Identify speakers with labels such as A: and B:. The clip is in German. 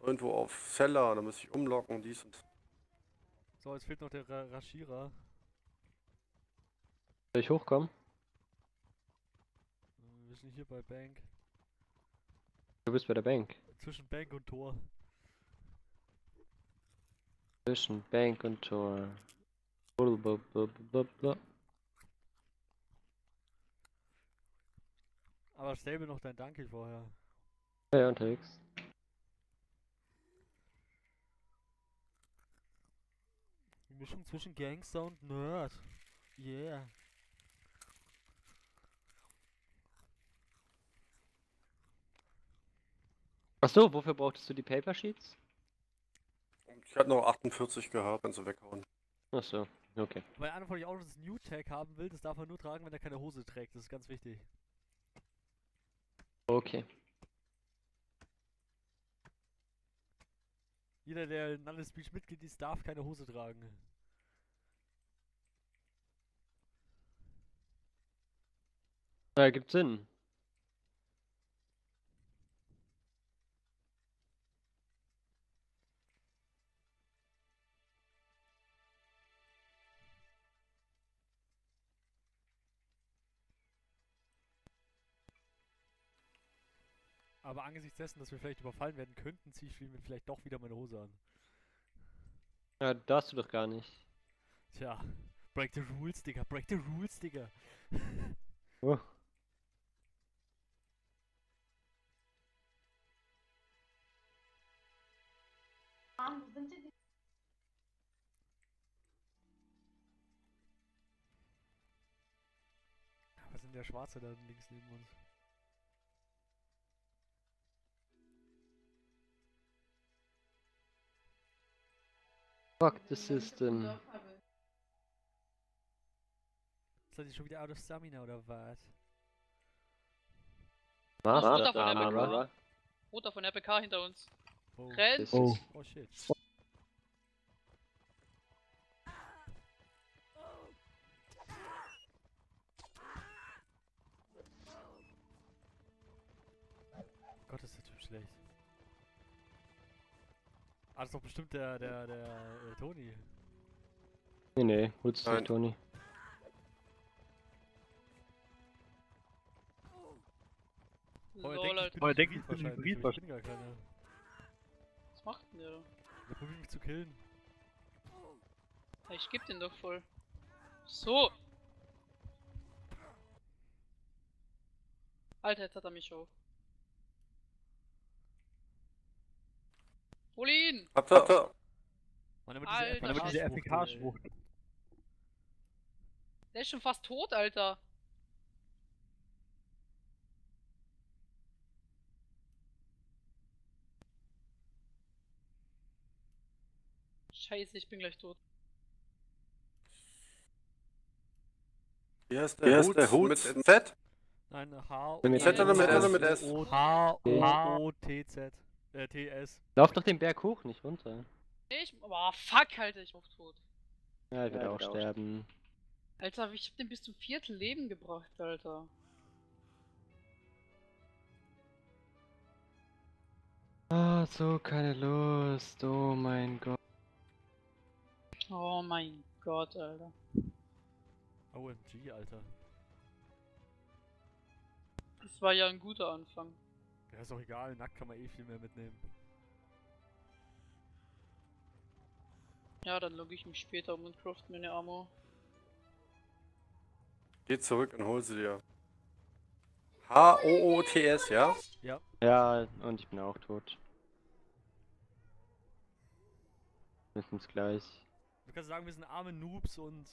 A: Irgendwo auf Seller, da muss ich umlocken, dies und.
B: So, jetzt fehlt noch der Ra Rashira.
C: Soll ich hochkommen?
B: Wir sind hier bei Bank.
C: Du bist bei der Bank.
B: Zwischen Bank und Tor.
C: Zwischen Bank und Tor. Blablabla.
B: Aber stell mir noch dein Danke vorher.
C: Ja, unterwegs.
B: Mischung zwischen Gangster und Nerd. Yeah.
C: Achso, wofür brauchtest du die Paper Sheets?
A: Ich hatte noch 48 gehabt, wenn sie weghauen.
C: Achso, okay.
B: Weil einer von euch auch das New Tag haben will, das darf er nur tragen, wenn er keine Hose trägt. Das ist ganz wichtig.
C: Okay.
B: Jeder, der in Beach Mitglied ist, darf keine Hose tragen.
C: Ja, gibt Sinn.
B: Aber angesichts dessen, dass wir vielleicht überfallen werden könnten, ziehe ich mir vielleicht doch wieder meine Hose an.
C: Ja, darfst du doch gar nicht.
B: Tja, break the rules, Digga, break the rules, Digga.
C: Oh.
D: Mann, wo sind denn die?
B: Was sind der Schwarze da links neben uns?
C: Fuck the system.
B: Seid ihr schon wieder out of stamina oder was?
C: Master
E: Runter von der. Roter RPK hinter uns.
B: Oh,
E: Rennt!
C: Das Oh.
B: oh shit. Gott, ist der Typ schlecht. Ah, das ist doch bestimmt der, der, der, äh, Toni.
C: Nee, nee, holst du. Toni.
B: Oh, er denkt, ich bin ein
F: denkt,
B: Hybrid
F: ich bin ein
B: wahrscheinlich,
E: macht denn der? da?
B: Der probiert mich zu killen.
E: Ja, ich geb den doch voll. So! Alter, jetzt hat er mich auch. Hol ihn!
A: Habt ihr?
F: Man, aber diese
B: ey.
F: FPK-Schwucht.
E: Der ist schon fast tot, Alter. Scheiße, ich bin gleich tot.
A: Heißt
D: Wie
A: der Hut?
D: der Hut?
A: Mit Z?
B: Nein, H
C: Mit
A: Z oder mit S oder mit S?
B: H O O T Z. Äh, T S.
C: Lauf doch den Berg hoch, nicht runter.
E: Ich, oh, fuck, Alter, ich bin auch tot.
C: Ja, ich werde
D: Ja,
C: auch
D: ich werd auch
C: sterben.
E: Alter, ich hab den bis zum vierten Leben gebracht, Alter.
C: Ah, so keine Lust. Oh mein Gott.
E: Oh mein Gott, Alter.
B: OMG, Alter.
E: Das war ja ein guter Anfang.
B: Ja, ist doch egal, nackt kann man eh viel mehr mitnehmen.
E: Ja, dann logge ich mich später um und craft mir eine Ammo.
A: Geh zurück und hol sie dir. H-O-O-T-S, ja?
C: Ja, und ich bin auch tot. Wir sind gleich.
B: Du kannst sagen, wir sind arme Noobs und